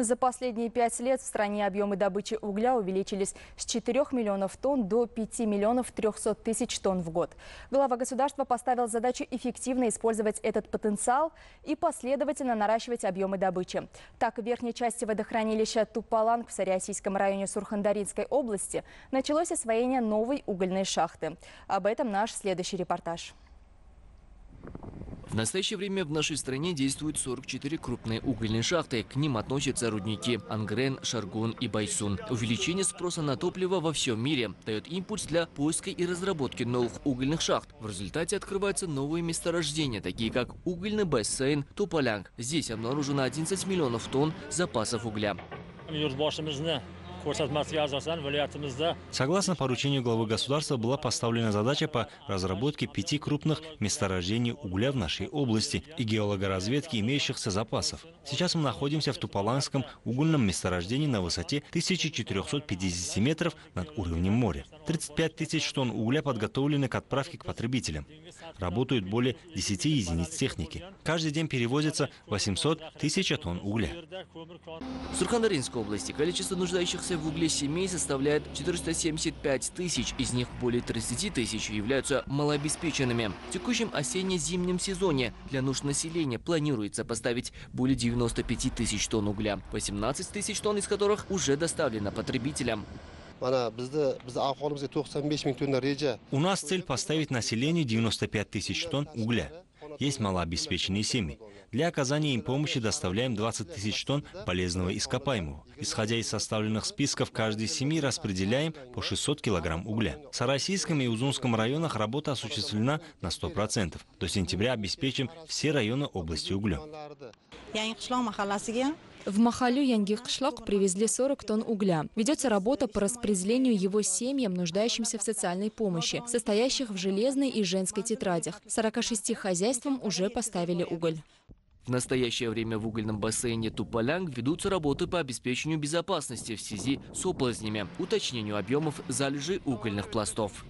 За последние пять лет в стране объемы добычи угля увеличились с 4 миллионов тонн до 5 миллионов 300 тысяч тонн в год. Глава государства поставил задачу эффективно использовать этот потенциал и последовательно наращивать объемы добычи. Так, в верхней части водохранилища Тупаланг в Сариасийском районе Сурхандаринской области началось освоение новой угольной шахты. Об этом наш следующий репортаж. В настоящее время в нашей стране действуют 44 крупные угольные шахты. К ним относятся рудники Ангрен, Шаргун и Байсун. Увеличение спроса на топливо во всем мире дает импульс для поиска и разработки новых угольных шахт. В результате открываются новые месторождения, такие как угольный бассейн Тупалянг. Здесь обнаружено 11 миллионов тонн запасов угля. Согласно поручению главы государства была поставлена задача по разработке пяти крупных месторождений угля в нашей области и геологоразведке имеющихся запасов. Сейчас мы находимся в Тупаланском угольном месторождении на высоте 1450 метров над уровнем моря. 35 тысяч тонн угля подготовлены к отправке к потребителям. Работают более 10 единиц техники. Каждый день перевозится 800 тысяч тонн угля. В Сурхандаринской области количество нуждающихся в угле семей составляет 475 тысяч. Из них более 30 тысяч являются малообеспеченными. В текущем осенне-зимнем сезоне для нужд населения планируется поставить более 95 тысяч тонн угля. 18 тысяч тонн из которых уже доставлено потребителям. У нас цель поставить населению 95 тысяч тонн угля. Есть малообеспеченные семьи. Для оказания им помощи доставляем 20 тысяч тонн полезного ископаемого. Исходя из составленных списков каждой семьи распределяем по 600 килограмм угля. В Сарассийском и Узунском районах работа осуществлена на 100%. До сентября обеспечим все районы области углем. В Махалю Янги Кышлак привезли 40 тонн угля. Ведется работа по распределению его семьям, нуждающимся в социальной помощи, состоящих в железной и женской тетрадях. 46 хозяйствам уже поставили уголь. В настоящее время в угольном бассейне Тупалянг ведутся работы по обеспечению безопасности в связи с оползнями, уточнению объемов залежей угольных пластов.